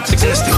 stop existing.